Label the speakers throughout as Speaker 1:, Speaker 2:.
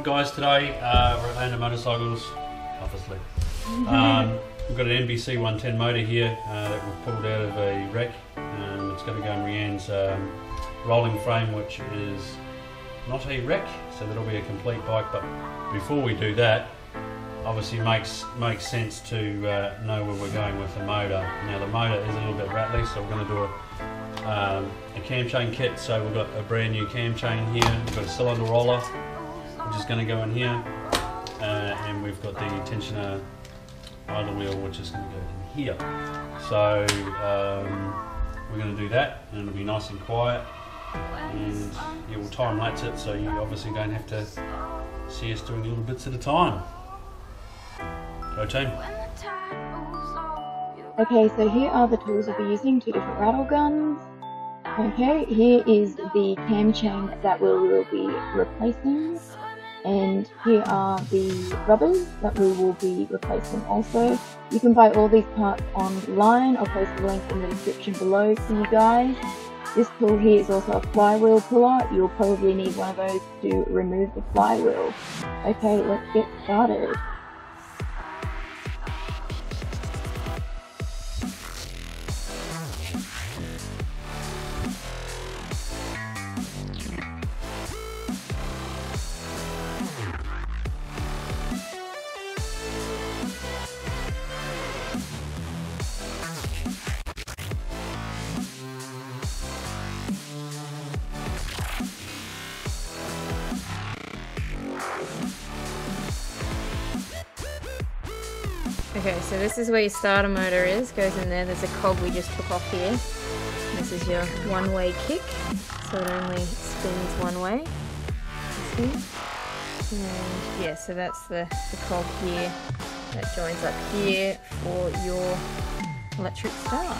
Speaker 1: Alright guys, today uh, we're at Lambda Motorcycles, obviously. Um, we've got an NBC 110 motor here uh, that we've pulled out of a wreck. Um, it's going to go in Riarne's um, rolling frame, which is not a wreck, so that'll be a complete bike. But before we do that, obviously makes makes sense to uh, know where we're going with the motor. Now the motor is a little bit rattly, so we're going to do a, um, a cam chain kit. So we've got a brand new cam chain here. We've got a cylinder roller, which is going to go in here, uh, and we've got the tensioner idle wheel, which is going to go in here. So um, we're going to do that, and it'll be nice and quiet. And yeah, we'll time lapse it, so you obviously don't have to see us doing little bits at a time. Go team.
Speaker 2: Okay, so here are the tools we'll be using, two different rattle guns. Okay, here is the cam chain that we will be replacing. And here are the rubbers that we will be replacing also. You can buy all these parts online, I'll post the link in the description below for you guys. This tool here is also a flywheel puller, you'll probably need one of those to remove the flywheel. Okay, let's get started.
Speaker 3: Okay, so this is where your starter motor is, goes in there. There's a cog we just took off here. This is your one-way kick, so it only spins one way. And yeah, so that's the, the cog here that joins up here for your electric start.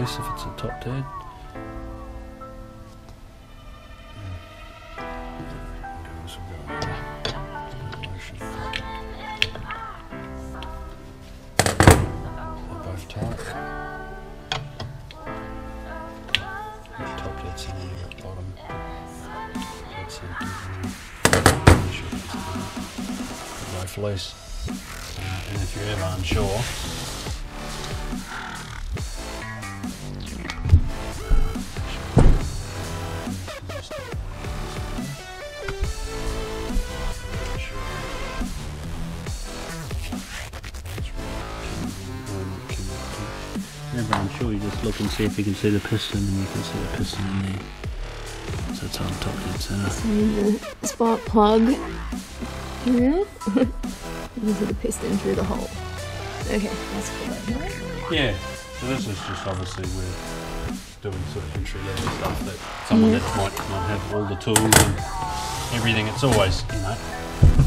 Speaker 1: If it's a top dead. Loose. Uh, and if you're ever unsure, Never sure you just look and see if you can see the piston, and you can see the piston in there. So it's on top dead center.
Speaker 3: And the spark plug here. you see the piston through the hole. Okay, that's cool.
Speaker 1: Yeah, so this is just obviously we're doing sort of entry level stuff that someone that might not have all the tools and everything. It's always, you know,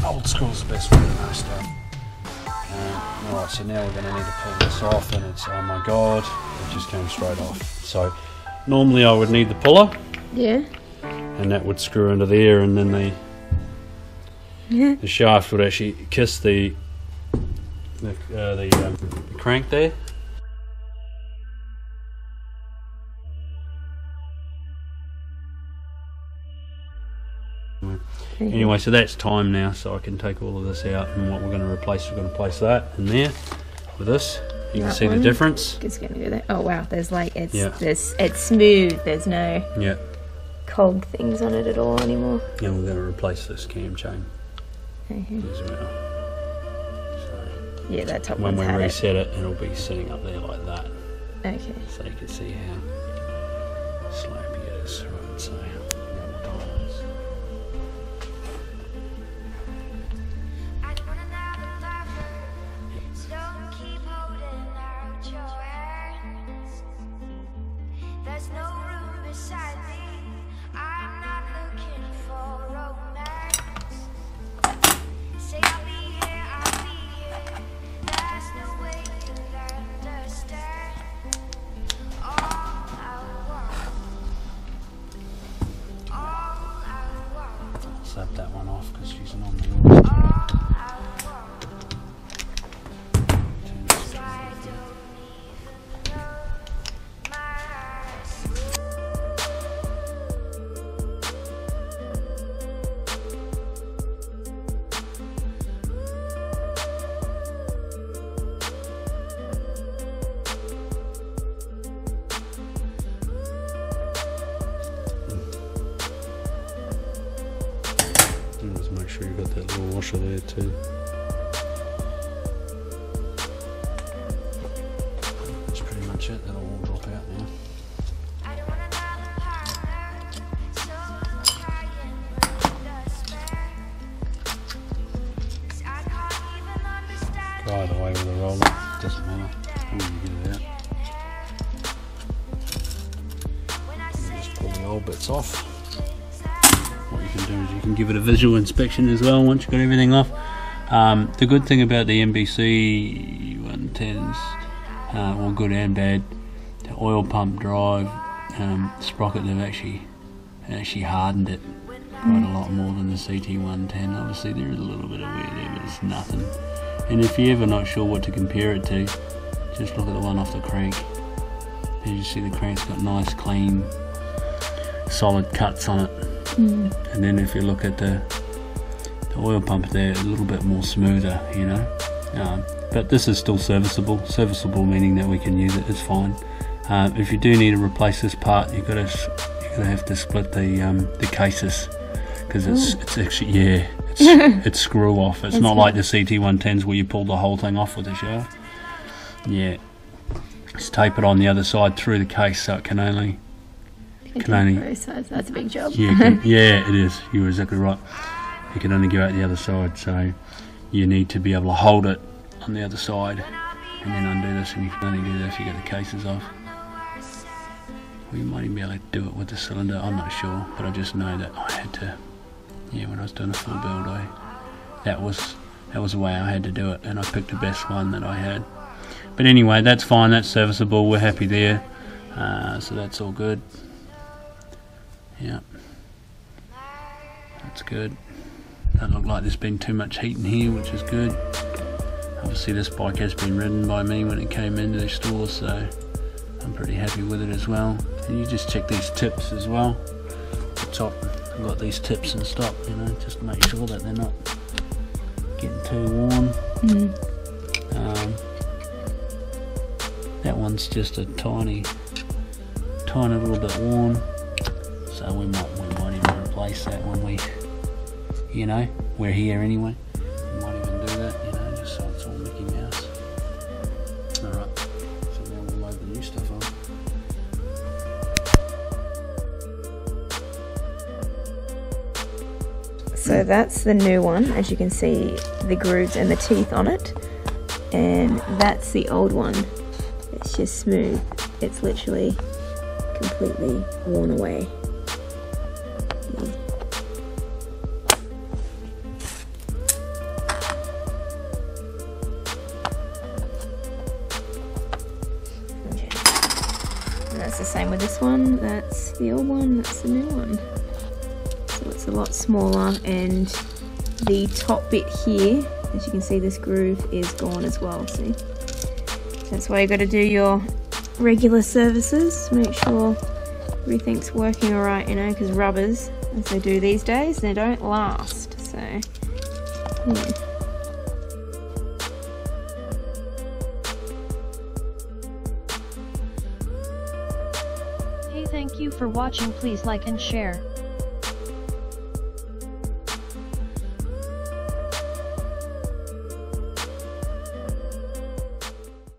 Speaker 1: old school's the best way to know stuff. Um, Alright, so now we're going to need to pull this off, and it's, oh my god, it just came straight off. So normally I would need the puller,
Speaker 3: Yeah.
Speaker 1: and that would screw into there, and then the
Speaker 3: Yeah.
Speaker 1: the shaft would actually kiss the the, uh, the, um, the crank there. Anyway, so that's time now, so I can take all of this out, and what we're going to replace, we're going to place that in there with this. You can
Speaker 3: That
Speaker 1: see the difference.
Speaker 3: It's gonna do that. Oh wow, there's like it's
Speaker 1: Yeah.
Speaker 3: there's it's smooth. There's no
Speaker 1: Yeah,
Speaker 3: cog things on it at all anymore.
Speaker 1: and we're going to replace this cam chain
Speaker 3: Okay.
Speaker 1: as well. So
Speaker 3: Yeah, that top
Speaker 1: when we reset it, it'll be sitting up there like that.
Speaker 3: Okay.
Speaker 1: so you can see how slopey it is. Right, so that little washer there too. That's pretty much it. That'll all drop out now. Go either way with the roller. Doesn't matter. I'm gonna get it out. Just pull the old bits off. What you can do is you can give it a visual inspection as well once you've got everything off. Um, the good thing about the NBC 110s, uh, well, good and bad, the oil pump drive um, sprocket, they've actually actually hardened it quite a lot more than the CT110. Obviously, there is a little bit of wear there, but it's nothing. And if you're ever not sure what to compare it to, just look at the one off the crank. As you see, the crank's got nice, clean, solid cuts on it.
Speaker 2: Mm.
Speaker 1: And then if you look at the the oil pump there, a little bit more smoother, you know. Um, but this is still serviceable. Serviceable meaning that we can use it. It's fine. Uh, if you do need to replace this part, you've got to you're gonna have to split the um, the cases because it's it's actually yeah it's it's screw off. It's
Speaker 2: It's
Speaker 1: not
Speaker 2: not-
Speaker 1: like the CT110s where you pull the whole thing off with a shaft. Yeah, just tape it on the other side through the case so it can only Can only-
Speaker 2: That's a big job.
Speaker 1: yeah, can, yeah, it is. You're exactly right. You can only go out the other side, so you need to be able to hold it on the other side and then undo this, and you can only do that if you get the cases off. Or you might even be able to do it with the cylinder. I'm not sure, but I just know that I had to. Yeah, when I was doing a full build, I that was that was the way I had to do it, and I picked the best one that I had. But anyway, that's fine. That's serviceable. We're happy there. Uh, so that's all good. Yeah. That's good. Doesn't look like there's been too much heat in here, which is good. Obviously, this bike has been ridden by me when it came into the store, so I'm pretty happy with it as well. And you just check these tips as well. The top, I've got these tips and stuff, you know, just to make sure that they're not getting too warm.
Speaker 2: Mm.
Speaker 1: Um, that one's just a tiny, tiny little bit worn. So we might, we might even replace that when we, you know, we're here anyway. We might even do that, you know, just so it's all Mickey Mouse. Alright, so now we'll load the new stuff on.
Speaker 3: So that's the new one, as you can see the grooves and the teeth on it. And that's the old one. It's just smooth. It's literally completely worn away. This one. That's the old one. That's the new one. So it's a lot smaller and the top bit here, as you can see this groove is gone as well, see? That's why you got to do your regular services, make sure everything's working alright, you know, because rubbers, as they do these days, they don't last, so yeah.
Speaker 4: Thank you for watching please like and share.